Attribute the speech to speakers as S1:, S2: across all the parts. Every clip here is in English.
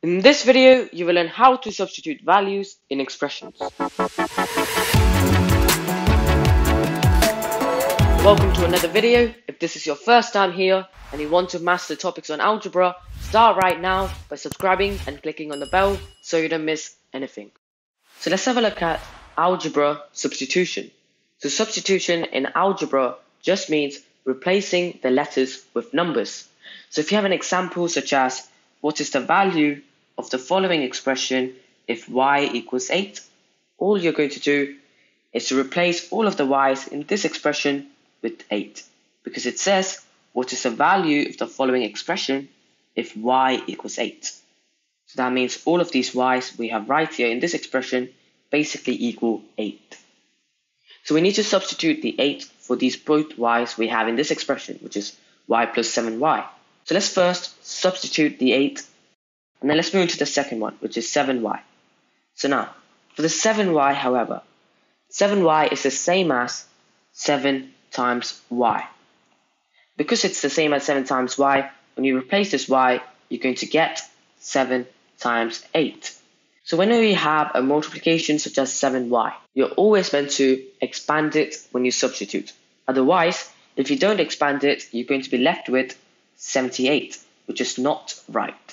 S1: In this video, you will learn how to substitute values in expressions. Welcome to another video. If this is your first time here and you want to master topics on algebra, start right now by subscribing and clicking on the bell so you don't miss anything. So let's have a look at algebra substitution. So substitution in algebra just means replacing the letters with numbers. So if you have an example such as what is the value of the following expression if y equals 8, all you're going to do is to replace all of the y's in this expression with 8 because it says what is the value of the following expression if y equals 8. So that means all of these y's we have right here in this expression basically equal 8. So we need to substitute the 8 for these both y's we have in this expression, which is y plus 7y. So let's first substitute the 8 and then let's move to the second one, which is 7y. So now, for the 7y, however, 7y is the same as 7 times y. Because it's the same as 7 times y, when you replace this y, you're going to get 7 times 8. So whenever you have a multiplication such as 7y, you're always meant to expand it when you substitute. Otherwise, if you don't expand it, you're going to be left with 78, which is not right.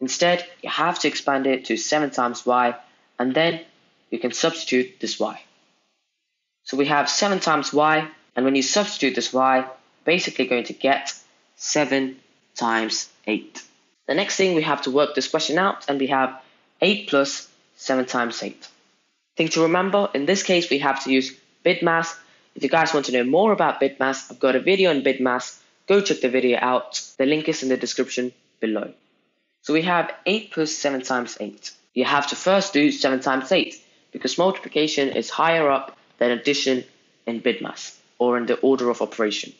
S1: Instead, you have to expand it to 7 times y, and then you can substitute this y. So we have 7 times y, and when you substitute this y, basically going to get 7 times 8. The next thing we have to work this question out, and we have 8 plus 7 times 8. Thing to remember, in this case we have to use BIDMAS. If you guys want to know more about BIDMAS, I've got a video on BIDMAS. Go check the video out. The link is in the description below. So we have 8 plus 7 times 8. You have to first do 7 times 8 because multiplication is higher up than addition in BIDMAS or in the order of operation.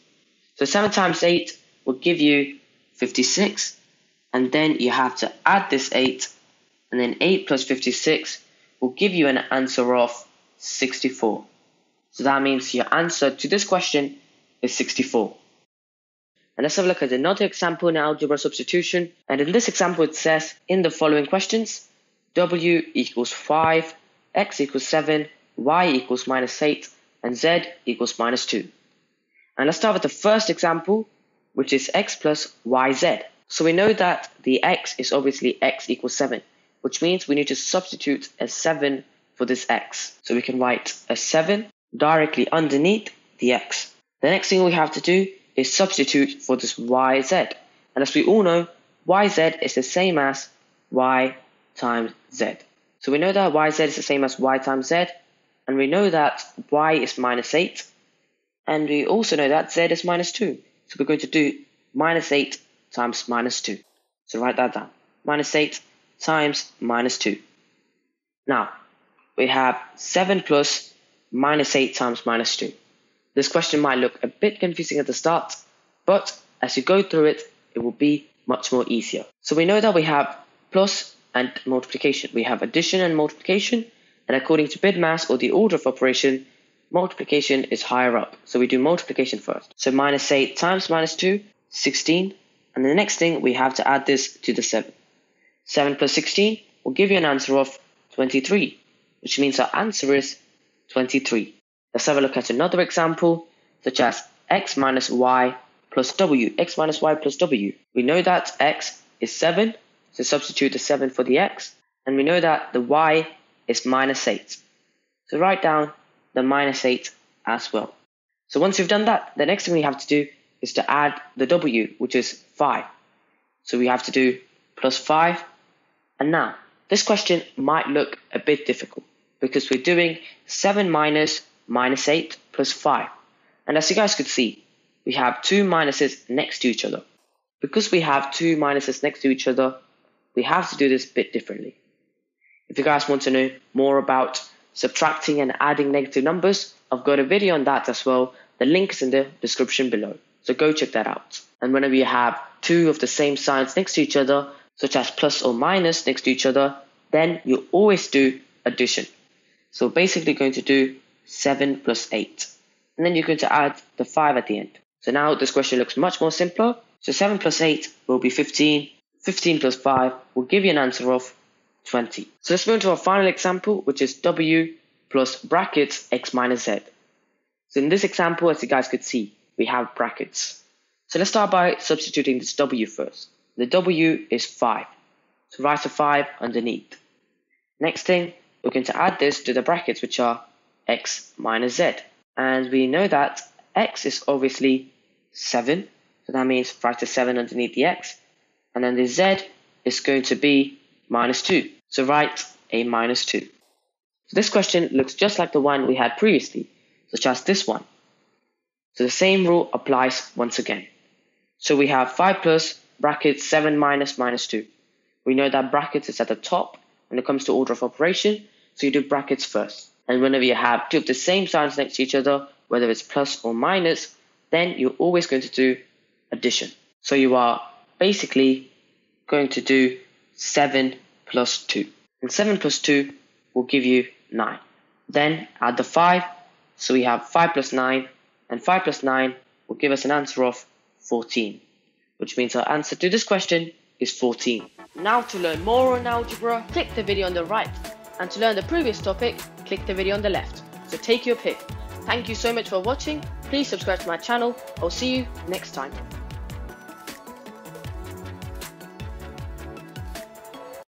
S1: So 7 times 8 will give you 56 and then you have to add this 8 and then 8 plus 56 will give you an answer of 64. So that means your answer to this question is 64. And let's have a look at another example in algebra substitution. And in this example, it says in the following questions, w equals 5, x equals 7, y equals minus 8, and z equals minus 2. And let's start with the first example, which is x plus yz. So we know that the x is obviously x equals 7, which means we need to substitute a 7 for this x. So we can write a 7 directly underneath the x. The next thing we have to do is substitute for this yz. And as we all know, yz is the same as y times z. So we know that yz is the same as y times z, and we know that y is minus 8, and we also know that z is minus 2. So we're going to do minus 8 times minus 2. So write that down. Minus 8 times minus 2. Now, we have 7 plus minus 8 times minus 2. This question might look a bit confusing at the start, but as you go through it, it will be much more easier. So we know that we have plus and multiplication. We have addition and multiplication, and according to BIDMAS or the order of operation, multiplication is higher up. So we do multiplication first. So minus 8 times minus 2, 16. And the next thing, we have to add this to the 7. 7 plus 16 will give you an answer of 23, which means our answer is 23. Let's have a look at another example, such as x minus y plus w, x minus y plus w. We know that x is 7, so substitute the 7 for the x, and we know that the y is minus 8. So write down the minus 8 as well. So once you've done that, the next thing we have to do is to add the w, which is 5. So we have to do plus 5. And now, this question might look a bit difficult because we're doing 7 minus minus 8 plus 5. And as you guys could see, we have two minuses next to each other. Because we have two minuses next to each other, we have to do this bit differently. If you guys want to know more about subtracting and adding negative numbers, I've got a video on that as well. The link is in the description below. So go check that out. And whenever you have two of the same signs next to each other, such as plus or minus next to each other, then you always do addition. So basically going to do 7 plus 8. And then you're going to add the 5 at the end. So now this question looks much more simpler. So 7 plus 8 will be 15. 15 plus 5 will give you an answer of 20. So let's move on to our final example, which is w plus brackets x minus z. So in this example, as you guys could see, we have brackets. So let's start by substituting this w first. The w is 5. So write a 5 underneath. Next thing, we're going to add this to the brackets, which are x minus z. And we know that x is obviously 7. So that means write a 7 underneath the x. And then the z is going to be minus 2. So write a minus 2. So this question looks just like the one we had previously, such as this one. So the same rule applies once again. So we have 5 plus brackets 7 minus minus 2. We know that brackets is at the top when it comes to order of operation, so you do brackets first. And whenever you have two of the same signs next to each other, whether it's plus or minus, then you're always going to do addition. So you are basically going to do 7 plus 2. And 7 plus 2 will give you 9. Then add the 5, so we have 5 plus 9, and 5 plus 9 will give us an answer of 14, which means our answer to this question is 14. Now to learn more on algebra, click the video on the right, and to learn the previous topic, click the video on the left. So take your pick. Thank you so much for watching, please subscribe to my channel, I'll see you next time.